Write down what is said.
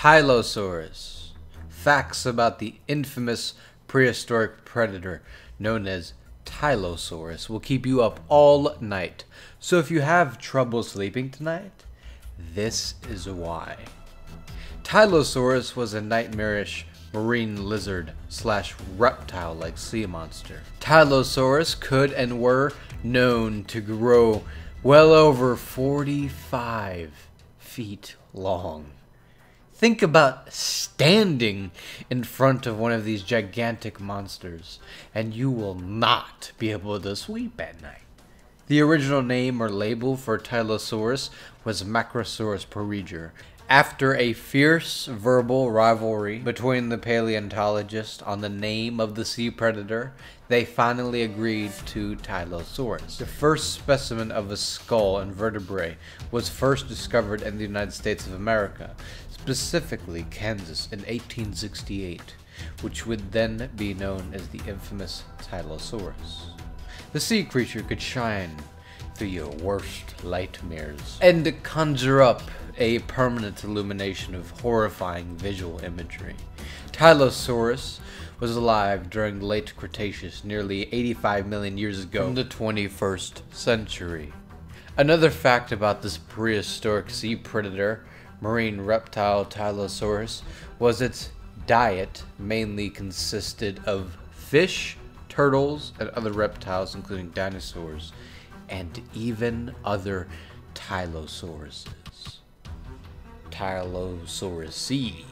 Tylosaurus. Facts about the infamous prehistoric predator known as Tylosaurus will keep you up all night. So if you have trouble sleeping tonight, this is why. Tylosaurus was a nightmarish marine lizard slash reptile like sea monster. Tylosaurus could and were known to grow well over 45 feet long. Think about standing in front of one of these gigantic monsters, and you will not be able to sleep at night. The original name or label for Tylosaurus was Macrosaurus proriger, after a fierce verbal rivalry between the paleontologists on the name of the sea predator, they finally agreed to Tylosaurus. The first specimen of a skull and vertebrae was first discovered in the United States of America, specifically Kansas in 1868, which would then be known as the infamous Tylosaurus. The sea creature could shine through your worst nightmares and conjure up a permanent illumination of horrifying visual imagery. Tylosaurus was alive during the late Cretaceous, nearly 85 million years ago in the 21st century. Another fact about this prehistoric sea predator, marine reptile Tylosaurus, was its diet mainly consisted of fish, turtles, and other reptiles, including dinosaurs, and even other tylosauruses. Tylosauruses.